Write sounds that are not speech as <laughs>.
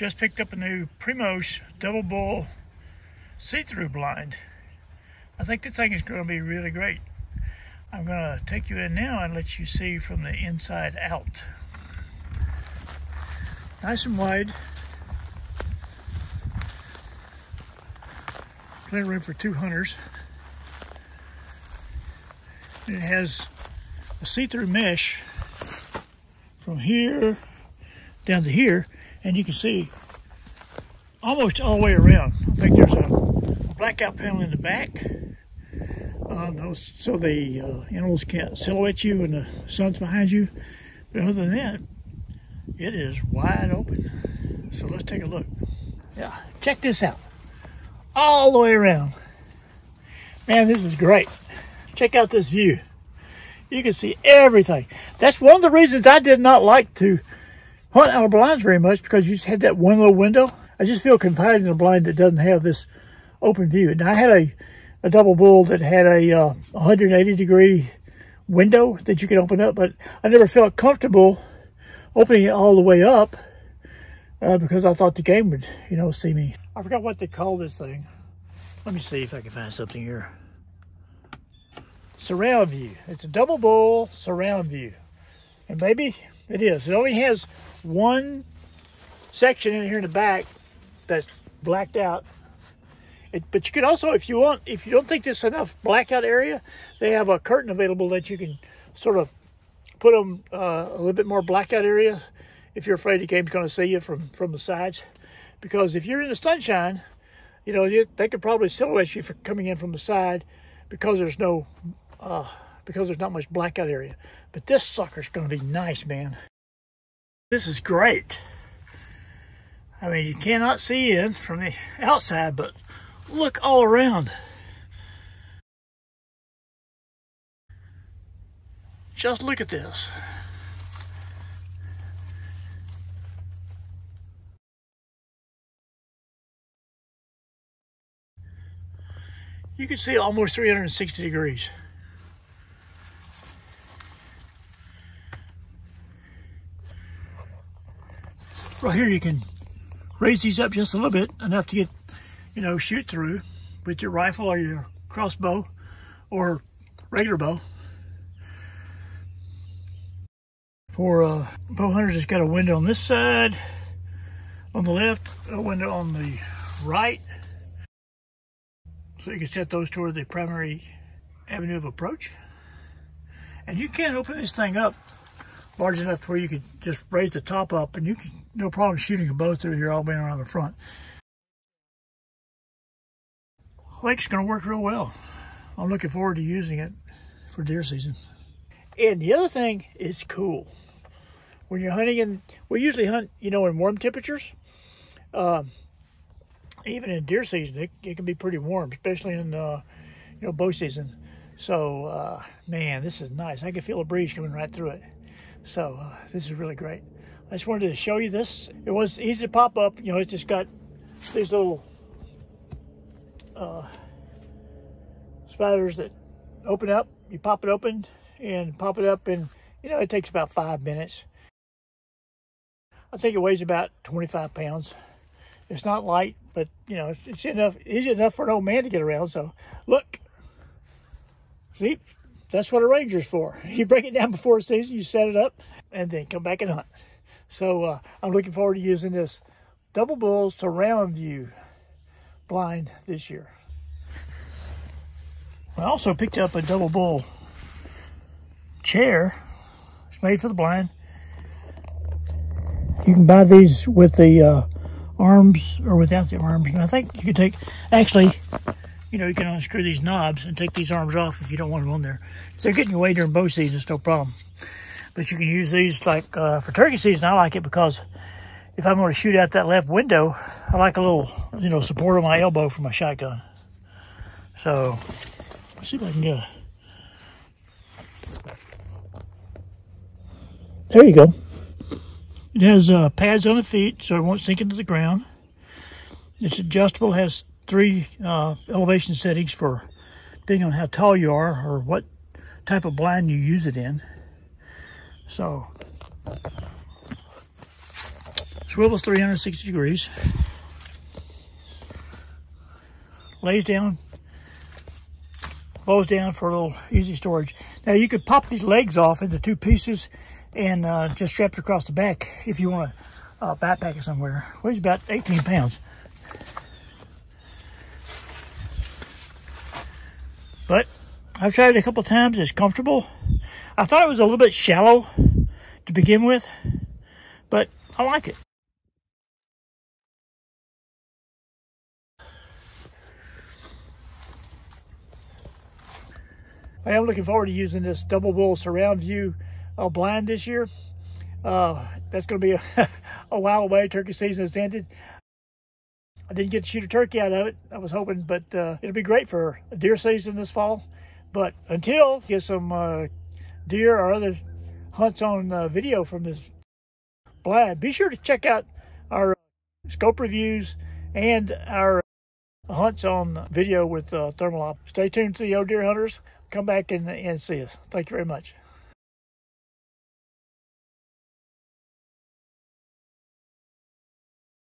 just picked up a new Primos double bull see-through blind. I think the thing is going to be really great. I'm going to take you in now and let you see from the inside out. Nice and wide. Plenty of room for two hunters. And it has a see-through mesh from here down to here, and you can see almost all the way around. I think there's a blackout panel in the back, uh, so the uh, animals can't silhouette you when the sun's behind you. But other than that, it is wide open. So let's take a look. Yeah, check this out. All the way around. Man, this is great. Check out this view. You can see everything. That's one of the reasons I did not like to hunt out of blinds very much because you just had that one little window. I just feel confined in a blind that doesn't have this open view. Now I had a, a double bull that had a uh, 180 degree window that you could open up, but I never felt comfortable opening it all the way up uh, because I thought the game would, you know, see me. I forgot what they call this thing. Let me see if I can find something here. Surround view. It's a double bull surround view. And maybe it is. It only has one section in here in the back that's blacked out. It, but you can also, if you want, if you don't think there's enough blackout area, they have a curtain available that you can sort of put them uh, a little bit more blackout area if you're afraid the game's going to see you from, from the sides. Because if you're in the sunshine, you know, you, they could probably silhouette you for coming in from the side because there's no, uh, because there's not much blackout area. But this sucker's going to be nice, man. This is great. I mean, you cannot see in from the outside, but look all around. Just look at this. You can see almost 360 degrees. Right here you can raise these up just a little bit, enough to get, you know, shoot through with your rifle or your crossbow or regular bow. For uh, bow hunters, it's got a window on this side, on the left, a window on the right. So you can set those toward the primary avenue of approach. And you can't open this thing up large enough to where you could just raise the top up and you can no problem shooting a bow through here all the way around the front. Lake's going to work real well. I'm looking forward to using it for deer season. And the other thing, is cool. When you're hunting, and we usually hunt, you know, in warm temperatures. Uh, even in deer season, it, it, can be pretty warm, especially in, uh, you know, bow season. So, uh, man, this is nice. I can feel a breeze coming right through it. So, uh, this is really great. I just wanted to show you this. It was easy to pop up. You know, it's just got these little uh, spiders that open up. You pop it open and pop it up and, you know, it takes about five minutes. I think it weighs about 25 pounds. It's not light, but, you know, it's, it's enough, easy enough for an old man to get around. So, look. See? That's what a ranger's for. <laughs> You break it down before season, you set it up, and then come back and hunt. So uh, I'm looking forward to using this double bulls surround view blind this year. I also picked up a double bull chair. It's made for the blind. You can buy these with the uh, arms or without the arms. And I think you can take, actually, you know, you can unscrew these knobs and take these arms off if you don't want them on there. They're getting away during bow season, it's no problem. But you can use these like uh, for turkey season. I like it because if I'm going to shoot out that left window, I like a little, you know, support on my elbow for my shotgun. So, let's see if I can get a... There you go. It has uh, pads on the feet so it won't sink into the ground. It's adjustable, has three uh, elevation settings for depending on how tall you are or what type of blind you use it in. So, Swivels 360 degrees. Lays down, bows down for a little easy storage. Now you could pop these legs off into two pieces and uh, just strap it across the back if you want to uh, backpack it somewhere. Weighs about 18 pounds. But I've tried it a couple times. It's comfortable. I thought it was a little bit shallow to begin with, but I like it. I am looking forward to using this double bull surround view uh, blind this year. Uh, that's going to be a, <laughs> a while away. Turkey season has ended. I didn't get to shoot a turkey out of it. I was hoping, but uh, it'll be great for deer season this fall. But until get some uh, deer or other hunts on uh, video from this blind, be sure to check out our scope reviews and our hunts on video with uh, Thermalop. Stay tuned to the Old Deer Hunters come back and, and see us. Thank you very much.